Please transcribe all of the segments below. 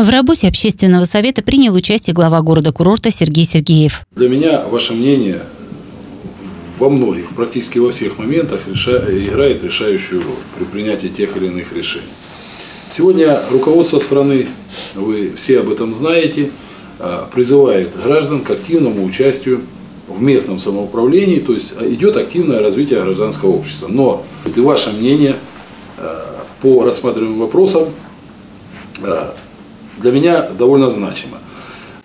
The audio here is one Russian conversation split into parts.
В работе общественного совета принял участие глава города-курорта Сергей Сергеев. Для меня ваше мнение во многих, практически во всех моментах играет решающую роль при принятии тех или иных решений. Сегодня руководство страны, вы все об этом знаете, а, призывает граждан к активному участию в местном самоуправлении, то есть а, идет активное развитие гражданского общества. Но это ваше мнение а, по рассматриваемым вопросам для меня довольно значимо.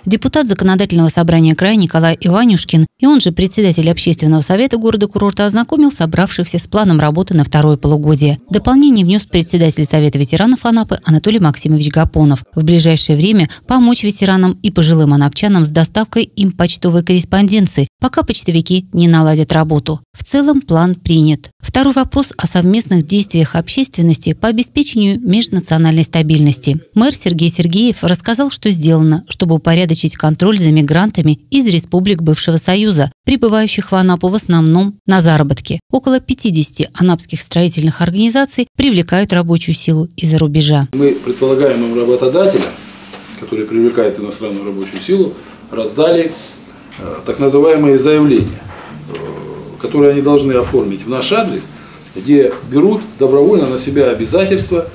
Депутат Законодательного собрания края Николай Иванюшкин и он же председатель общественного совета города-курорта ознакомил собравшихся с планом работы на второе полугодие. Дополнение внес председатель Совета ветеранов Анапы Анатолий Максимович Гапонов. В ближайшее время помочь ветеранам и пожилым анапчанам с доставкой им почтовой корреспонденции, пока почтовики не наладят работу. В целом план принят. Второй вопрос о совместных действиях общественности по обеспечению межнациональной стабильности. Мэр Сергей Сергеев рассказал, что сделано, чтобы упорядочить контроль за мигрантами из республик бывшего Союза, прибывающих в Анапу в основном на заработки. Около 50 анапских строительных организаций привлекают рабочую силу из-за рубежа. Мы предполагаемым работодателям, которые привлекают иностранную рабочую силу, раздали э, так называемые заявления которые они должны оформить в наш адрес, где берут добровольно на себя обязательства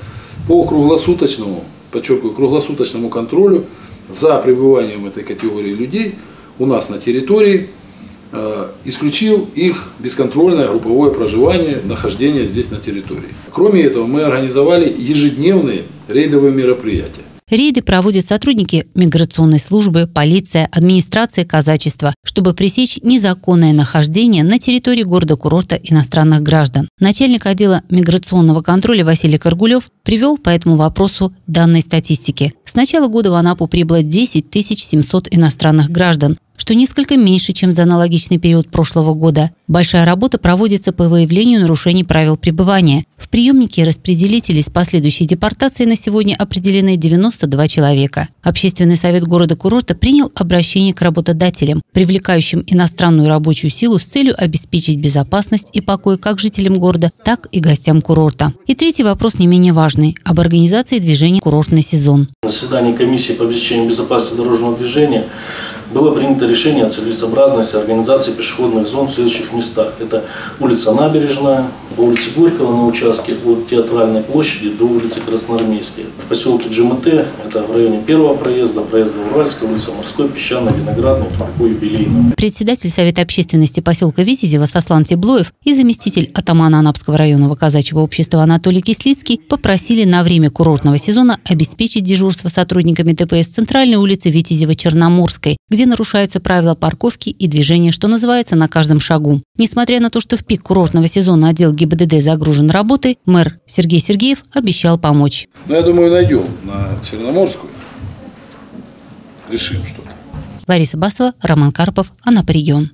по круглосуточному, подчеркиваю, круглосуточному контролю за пребыванием этой категории людей у нас на территории, э, исключил их бесконтрольное групповое проживание, нахождение здесь на территории. Кроме этого, мы организовали ежедневные рейдовые мероприятия. Рейды проводят сотрудники миграционной службы, полиция, администрация казачества, чтобы пресечь незаконное нахождение на территории города-курорта иностранных граждан. Начальник отдела миграционного контроля Василий Каргулев привел по этому вопросу данные статистики. С начала года в Анапу прибыло 10 700 иностранных граждан, что несколько меньше, чем за аналогичный период прошлого года. Большая работа проводится по выявлению нарушений правил пребывания. В приемнике распределителей с последующей депортацией на сегодня определены 92 человека. Общественный совет города-курорта принял обращение к работодателям, привлекающим иностранную рабочую силу с целью обеспечить безопасность и покой как жителям города, так и гостям курорта. И третий вопрос не менее важный – об организации движения «Курортный сезон». Заседании комиссии по обеспечению безопасности дорожного движения было принято решение о целесообразности организации пешеходных зон в следующих местах. Это улица Набережная, по улице Горького на участке от Театральной площади до улицы Красноармейской. В поселке ДжМТ, это в районе первого проезда, проезда Уральской, улица Морской, Песчаной, Виноградной, Тупику, Юбилейной. Председатель Совета общественности поселка Витязева Сослан Теблоев и заместитель атамана Анапского районного казачьего общества Анатолий Кислицкий попросили на время курортного сезона обеспечить дежурство сотрудниками ДПС центральной улицы Витязева-Черноморской, где нарушаются правила парковки и движения, что называется, на каждом шагу. Несмотря на то, что в пик курортного сезона отдел ГИБДД загружен работой, мэр Сергей Сергеев обещал помочь. Ну, я думаю, найдем на Черноморскую. Решим что-то. Лариса Басова, Роман Карпов, Анапа регион.